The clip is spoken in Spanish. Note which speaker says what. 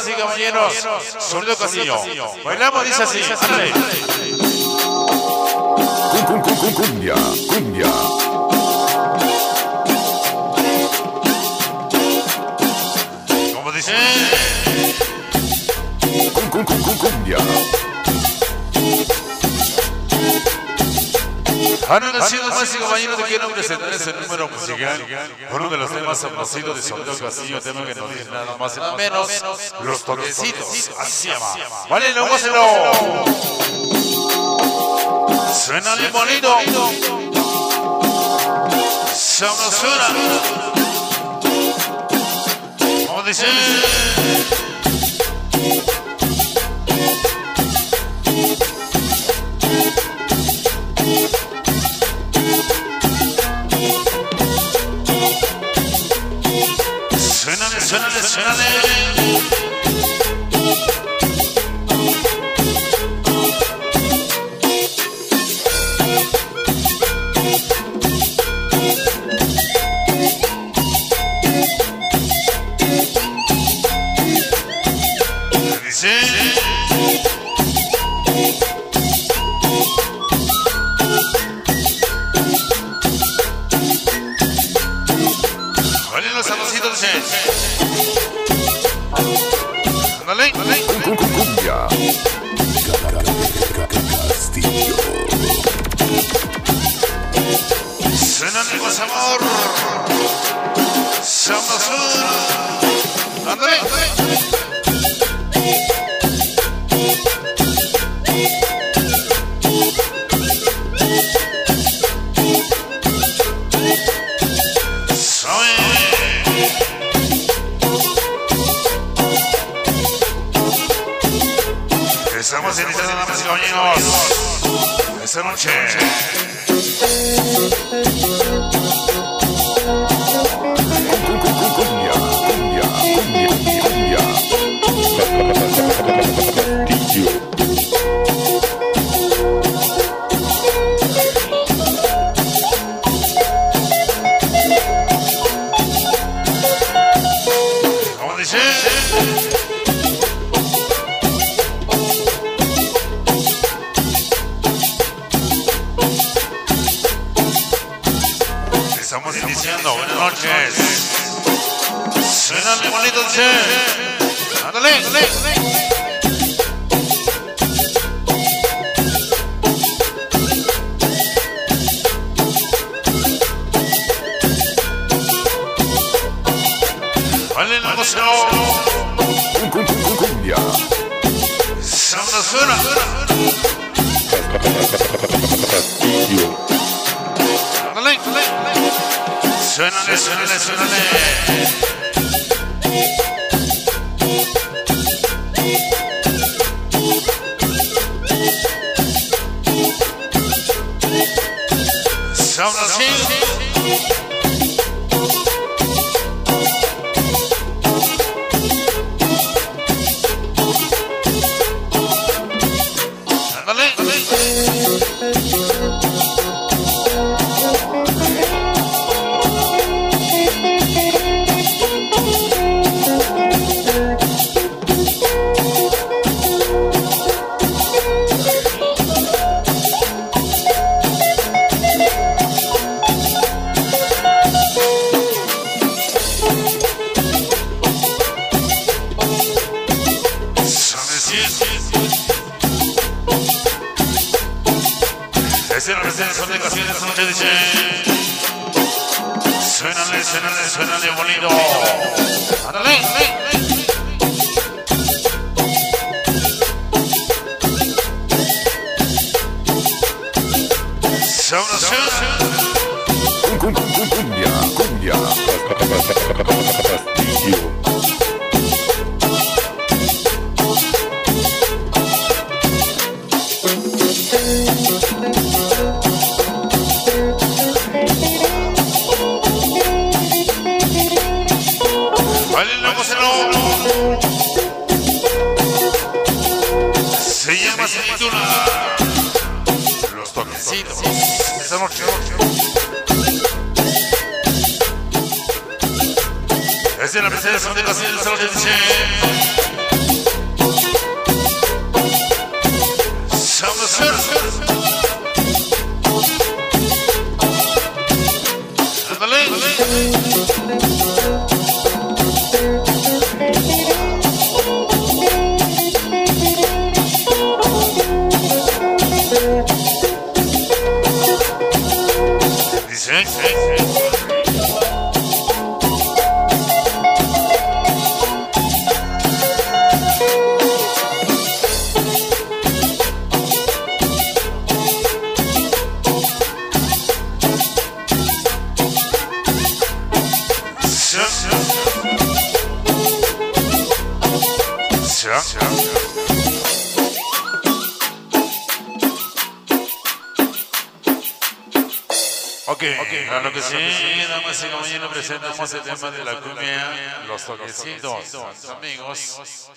Speaker 1: damas y caballeros. Sonido Castillo. Bailamos, dice así. Ándale.
Speaker 2: Cumbia, cumbia.
Speaker 1: Han nacido damas y caballeros de quiero presentar ese número musical. Uno de los temas aplaudidos de Sonido Castillo. Tema que no dice nada más y nada menos. Los toquecitos. Así llama. Vale, luego se lo. Suena bien bonito. Sabrosura. Como dice. Suénale, suénale, suénale. Dice.
Speaker 2: Castillo.
Speaker 1: Suénale con sabor. Damas y caballeros, esta noche. Estamos iniciando, buenas noches. Suena bonito, dice. Ándale, ándale. La emoción.
Speaker 2: Cum- cum- cum- cum- Cumbia.
Speaker 1: Sabrosura. Suénale, suénale. Sabrosín. Ándale, ándale. Noche dice Suénale, suénale, suénale Ándale.
Speaker 2: Castillo.
Speaker 1: Vale, se llama, se titula Los toquecitos Esta noche Es de la presentación de la serie Ok, claro que sí, damas y caballeros, presentamos el tema de la cumbia, los toquecitos, amigos.